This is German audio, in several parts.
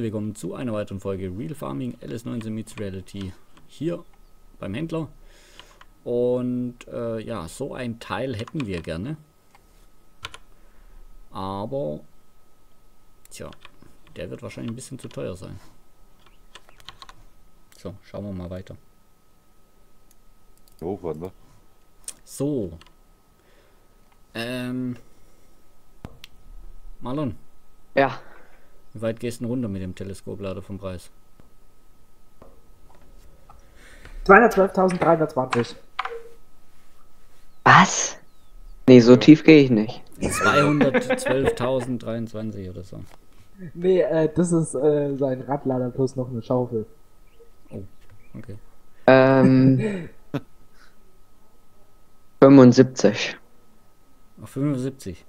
herzlich willkommen zu einer weiteren Folge Real Farming LS19 Meets Reality hier beim Händler. Und äh, ja, so ein Teil hätten wir gerne. Aber, tja, der wird wahrscheinlich ein bisschen zu teuer sein. So, schauen wir mal weiter. Hoch waren wir. So. Ähm. Marlon, Ja, wie weit gehst du runter mit dem Teleskoplader vom Preis? 212.320. was? Nee, so tief gehe ich nicht. 212.023 oder so. Nee, äh, das ist äh, sein Radlader plus noch eine Schaufel. Okay. Ähm. 75. Auf 75.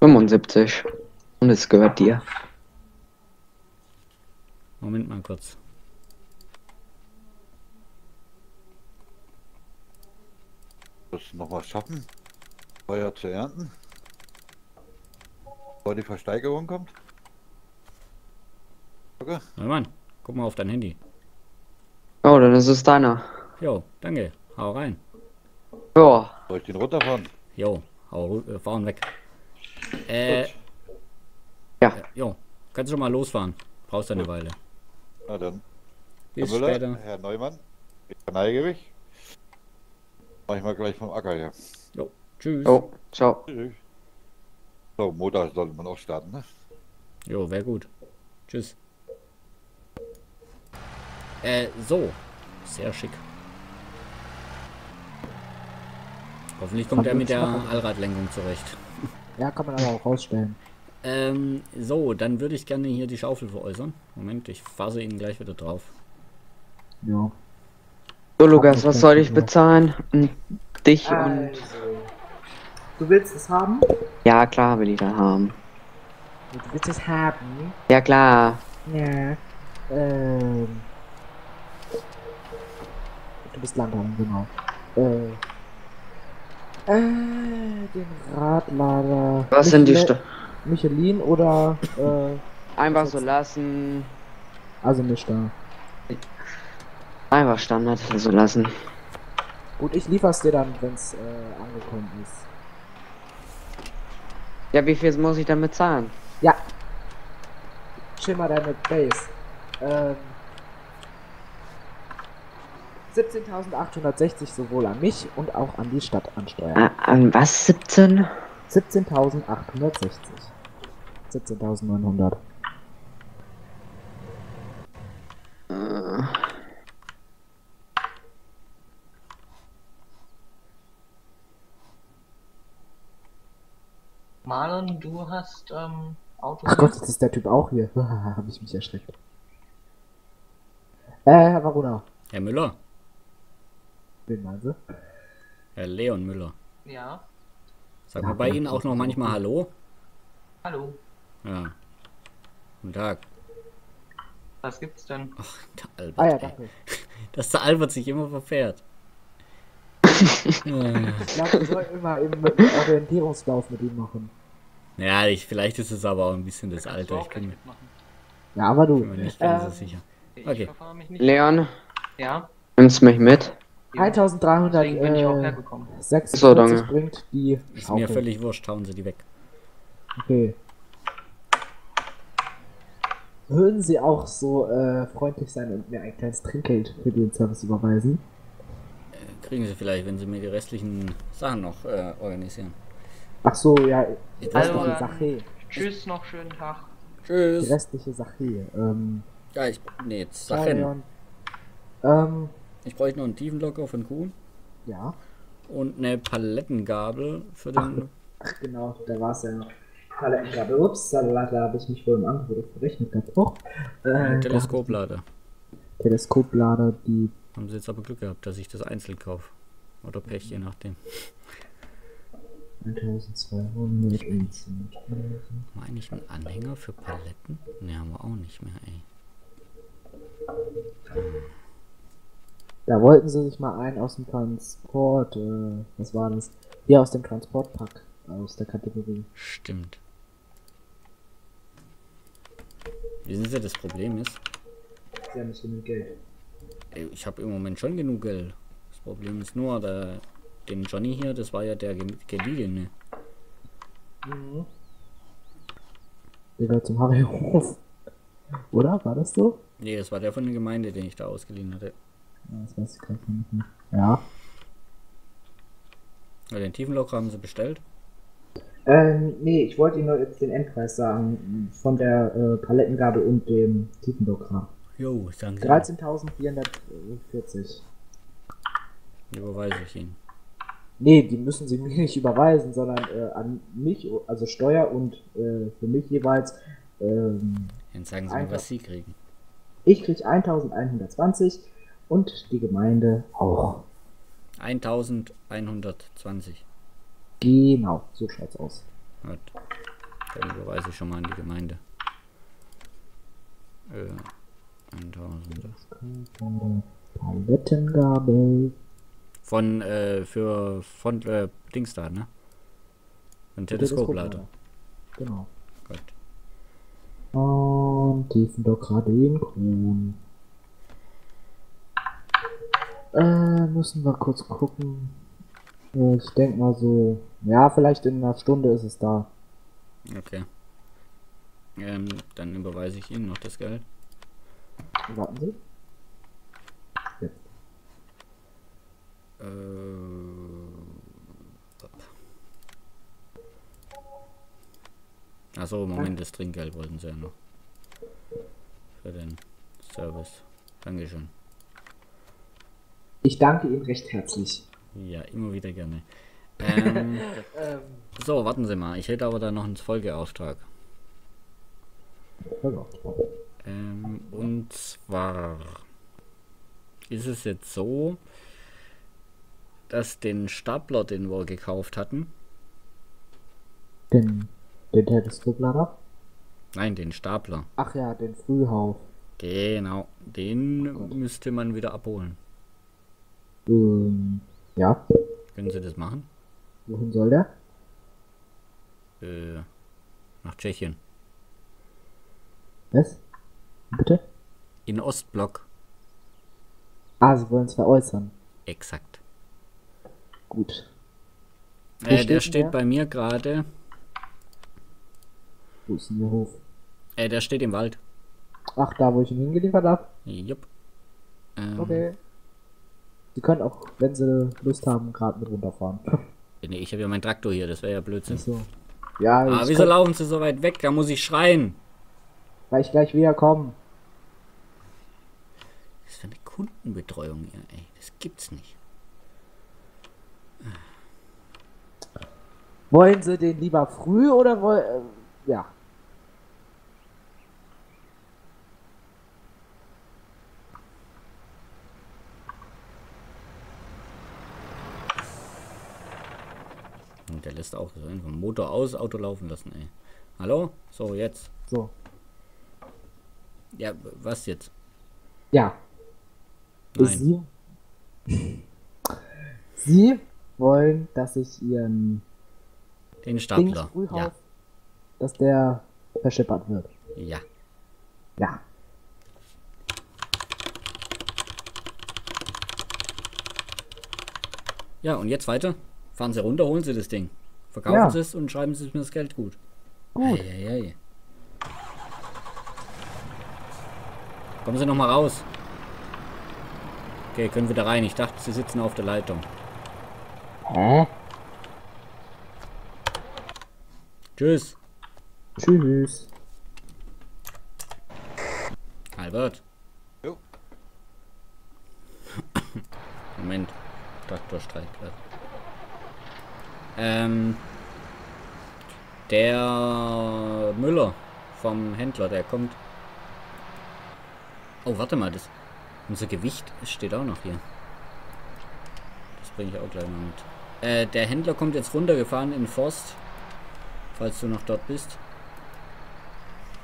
75. Und es gehört dir. Moment mal kurz. Das noch was schaffen, Feuer zu ernten. Bevor die Versteigerung kommt. Okay. Na Mann, guck mal auf dein Handy. Oh, dann ist es deiner. Jo, danke. Hau rein. Ja. Soll ich den runterfahren? Jo, hau äh, fahren weg. Äh, Gut. Ja. jo, kannst du schon mal losfahren. Brauchst du eine Gut. Weile. Na dann. Bis Herr Müller, später. Herr Neumann, ich verneige mich. Mach ich mal gleich vom Acker her. Jo, tschüss. Oh, ciao. Tschüss. So, Motor sollte man auch starten, ne? Jo, wäre gut. Tschüss. Äh, so. Sehr schick. Hoffentlich kommt er mit der Allradlenkung zurecht. Ja, kann man aber auch rausstellen. Ähm, so, dann würde ich gerne hier die Schaufel veräußern. Moment, ich fasse Ihnen gleich wieder drauf. Ja. So, Lukas, was soll ich bezahlen? Dich und. Du willst es haben? Ja, klar will ich das haben. Du willst es haben? Ja, klar. Ja. Ähm. Du bist Landhaben, genau. Äh. Äh, den Radlader. Was sind die Sto Michelin oder, äh, Einfach so lassen. also nicht da. Einfach Standard so lassen. Gut, ich liefer's dir dann, wenn's, äh, angekommen ist. Ja, wie viel muss ich dann bezahlen? Ja. Chill mal deine Base. Ähm. 17.860 sowohl an mich und auch an die Stadt ansteuern. Ah, an was? 17? 17.860. 17.900. Äh, Marlon, du hast ähm, Autos. Ach Gott, jetzt ist der Typ auch hier. Habe ich mich erschreckt. Äh, Herr Varuna. Herr Müller? Wen meinen Sie? Herr Leon Müller. Ja, Sag mal bei Ihnen auch noch manchmal Hallo? hallo. Ja. Guten Tag. Was gibt's denn? Ach, der Albert. Ah ja, danke. Dass der Albert sich immer verfährt. Äh, Ich glaube, wir sollten immer im Orientierungslauf mit ihm machen. ja, ich, vielleicht ist es aber auch ein bisschen das Alter. Ich gleich mitmachen. Ja, aber du. bin mir nicht ganz so Ähm, sicher. Ich Okay. verfahre mich nicht. Leon, Ja, nimmst mich mit? ja. 1300 Deswegen bin ich auch äh, hergekommen. 46 So, danke. bringt die Ist mir Schaufel. völlig wurscht, hauen Sie die weg. Okay. Würden Sie auch so äh, freundlich sein und mir ein kleines Trinkgeld für den Service überweisen? Kriegen Sie vielleicht, wenn Sie mir die restlichen Sachen noch äh, organisieren. Ach so, ja, die Also, restliche Sache. Tschüss, noch schönen Tag. Die Tschüss. restliche Sache. Ähm, Ja, ich. Nee, jetzt Sachen. Ähm, Ich bräuchte noch einen Tiefenlocker von Kuhn ja. und eine Palettengabel für den. Ach genau, da war es ja. Palettengabel. Ups, da habe ich mich wohl im Angebot verrechnet. Ganz hoch. Äh, Teleskoplader. Teleskoplader, die Haben Sie jetzt aber Glück gehabt, dass ich das einzeln kaufe. Oder Pech, je nachdem. 1200 und 10.000. Haben wir eigentlich einen Anhänger für Paletten? Ne, haben wir auch nicht mehr, ey. Da wollten sie sich mal einen aus dem Transport, äh, was war das? Hier aus dem Transportpack, aus der Kategorie. Stimmt. Wissen Sie, das Problem ist, Sie haben nicht genug Geld. ich habe im Moment schon genug Geld. Das Problem ist nur, der, den Johnny hier, das war ja der Ge- Geliehene. Mhm. Der gehört zum Harry-Hof. Oder? War das so? Nee, das war der von der Gemeinde, den ich da ausgeliehen hatte. Ja, Das weiß ich gerade nicht. Ja. Ja, den Tiefenlock haben sie bestellt. Ähm, nee, ich wollte Ihnen nur jetzt den Endpreis sagen. Von der äh, Palettengabel und dem Tiefendockram. Jo, Sie. 13.440. Überweise ich Ihnen. Nee, die müssen Sie mir nicht überweisen, sondern äh, an mich, also Steuer und äh, für mich jeweils. Ähm, Jetzt sagen Sie mir, was Sie kriegen. ich krieg 1120 und die Gemeinde auch. 1120. Genau, so schaut's aus. Gut. Dann überweise ich schon mal an die Gemeinde. Äh, 1000. Von. Von, äh, für, von, äh, Dings da, ne? Ein Teleskoplader. Genau. Gut. Und Tiefendokradin grün. Äh, müssen wir kurz gucken. Äh, Ich denke mal so, ja, vielleicht in einer Stunde ist es da. Okay. Ähm, dann überweise ich Ihnen noch das Geld. Warten Sie. Jetzt. Äh, Achso, Moment, das Trinkgeld wollten Sie ja noch. Für den Service. Dankeschön. Ich danke Ihnen recht herzlich. Ja, immer wieder gerne. Ähm, Ähm, so, warten Sie mal. Ich hätte aber da noch einen Folgeauftrag. Ähm, und zwar ist es jetzt so, dass den Stapler, den wir gekauft hatten, den, den Teleskoplader? nein, den Stapler, Ach ja, den Frühhauf. genau, den müsste man wieder abholen. Ähm, ja, Können Sie das machen? wohin soll der? Äh, nach Tschechien. Was? Bitte? In Ostblock. Ah, Sie wollen es veräußern. Exakt. Gut. Äh, steht der steht der? bei mir gerade. Wo ist denn Ihr Hof? Äh, der steht im Wald. Ach, da, wo ich ihn hingeliefert habe? Jupp. Ähm, Okay. Sie können auch, wenn Sie Lust haben, gerade mit runterfahren. Nee, ich habe ja meinen Traktor hier, das wäre ja Blödsinn. so. Ja, Ah, wieso komm, laufen Sie so weit weg? Da muss ich schreien. weil ich gleich wiederkomme. Was für eine Kundenbetreuung hier, ey. Das gibt's nicht. Wollen Sie den lieber früh oder wollen. Äh, ja. Der lässt auch so einfach Motor aus, Auto laufen lassen, ey. Hallo? So, jetzt. So. Ja, was jetzt? Ja. Nein. Sie. Sie wollen, dass ich Ihren Den Stapler. Ja. dass der verschippert wird. Ja. Ja. Ja, und jetzt weiter. Fahren Sie runter, holen Sie das Ding. Verkaufen Ja. Sie es und schreiben Sie mir das Geld gut. Gut. Eieiei. Kommen Sie noch mal raus. Okay, können wieder rein. Ich dachte, Sie sitzen auf der Leitung. Hä? Tschüss. Tschüss. Albert. Jo. Moment. Traktor streikt gerade. Ähm. Der Müller vom Händler, der kommt. Oh, warte mal, das. Unser Gewicht steht auch noch hier. Das bringe ich auch gleich mal mit. Äh, der Händler kommt jetzt runtergefahren in Forst. Falls du noch dort bist.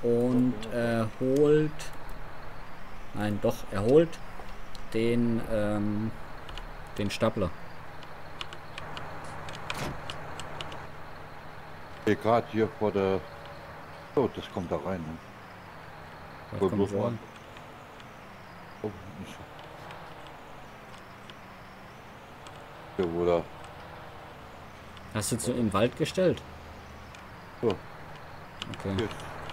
Und er holt. Nein, doch, er holt den, ähm, den Stapler. Hier gerade hier vor der. Oh, das kommt da rein. Ne? Was Wohl kommt. Oh, nicht. Ja, oder? Hast du zu im Wald gestellt? So, Okay. hier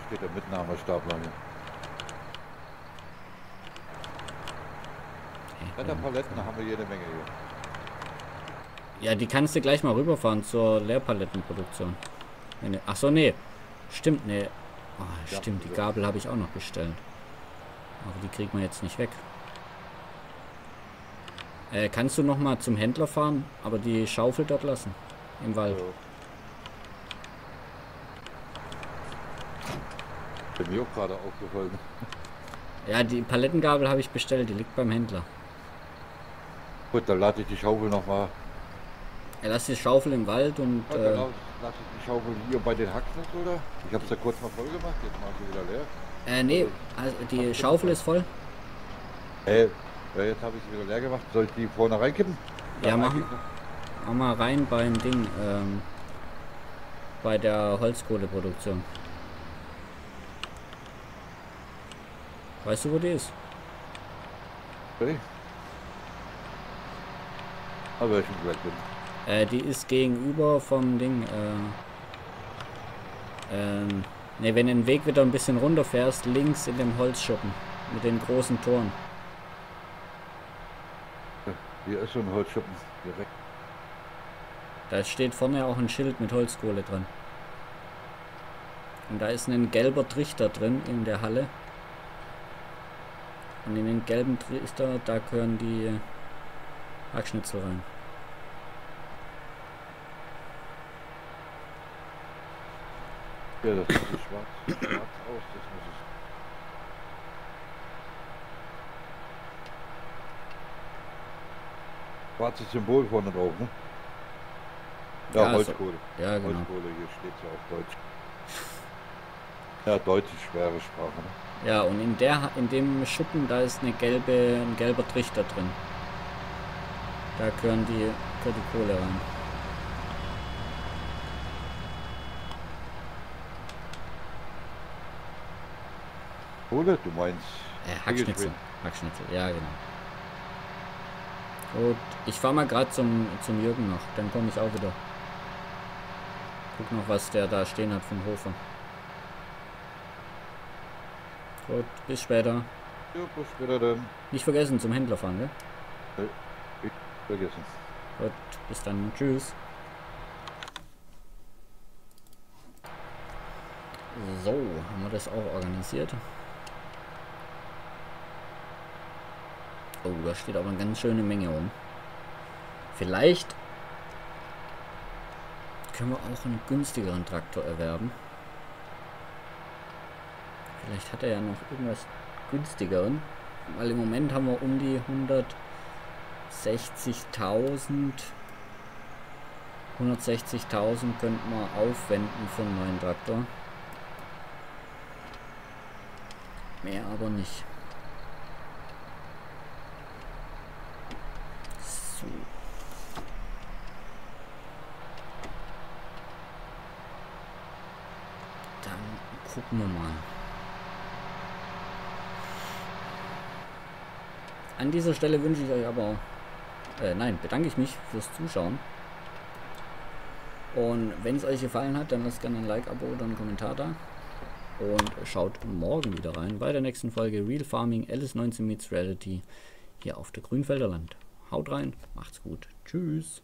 steht der Mitnahmestapler hier. Bretterpaletten haben wir jede Menge hier. Ja, die kannst du gleich mal rüberfahren zur Leerpalettenproduktion. Wenn du- Ach so, nee. Stimmt, nee. Oh, Ja, stimmt, die ja. Gabel habe ich auch noch bestellt. Aber die kriegt man jetzt nicht weg. Äh, kannst du noch mal zum Händler fahren, aber die Schaufel dort lassen? Im Wald. Ja. Bei mir auch gerade aufgefallen. Ja, die Palettengabel habe ich bestellt, die liegt beim Händler. Gut, dann lade ich die Schaufel nochmal. Er lässt die Schaufel im Wald und Ja, äh, genau, lasse ich die Schaufel hier bei den Hacken, oder? Ich habe es ja kurz mal voll gemacht, jetzt mache ich sie wieder leer. äh, nee, also die Schaufel ist voll. Hey, ja, jetzt habe ich sie wieder leer gemacht. Soll ich die vorne reinkippen? Ja, Dann machen. eigentlich noch- Mach mal rein beim Ding, ähm, bei der Holzkohleproduktion. Weißt du, wo die ist? Okay. Aber ich bin. Äh, die ist gegenüber vom Ding, äh, ähm, ne, wenn du den Weg wieder ein bisschen runterfährst, links in dem Holzschuppen mit den großen Toren. Hier ist so ein Holzschuppen direkt. Da steht vorne auch ein Schild mit Holzkohle dran. Und da ist ein gelber Trichter drin in der Halle. Und in den gelben Trichter, da gehören die Hackschnitzel rein. Ja, das sieht schwarz, schwarz aus. Das muss ich. Schwarzes Symbol vorne drauf, ne? Ja, Ja, so- Holzkohle. Ja, genau. Holzkohle, hier steht ja auf Deutsch. Ja, Deutsch ist schwere Sprache, ne? Ja, und in der in dem Schuppen, da ist eine gelbe, ein gelber Trichter drin. Da gehören die, gehört die Kohle rein. Kohle, du meinst? Äh, Hackschnitzel. Hackschnitzel, ja genau. Gut, ich fahr mal gerade zum, zum Jürgen noch, dann komme ich auch wieder. Guck noch, was der da stehen hat vom Hofer. Gut, bis später. Ja, bis später dann. Nicht vergessen, zum Händler fahren, gell? Vergessen. Gut, bis dann. Tschüss. So, haben wir das auch organisiert. Oh, da steht aber eine ganz schöne Menge rum. Vielleicht können wir auch einen günstigeren Traktor erwerben. Vielleicht hat er ja noch irgendwas günstigeren. Weil im Moment haben wir um die 160.000 160.000 könnten wir aufwenden für einen neuen Traktor. Mehr aber nicht. So. Dann gucken wir mal. An dieser Stelle wünsche ich euch aber, äh, nein, bedanke ich mich fürs Zuschauen. Und wenn es euch gefallen hat, dann lasst gerne ein Like, Abo oder einen Kommentar da. Und schaut morgen wieder rein bei der nächsten Folge Real Farming LS19 Meets Reality hier auf der Grünfelder Land. Haut rein, macht's gut. Tschüss.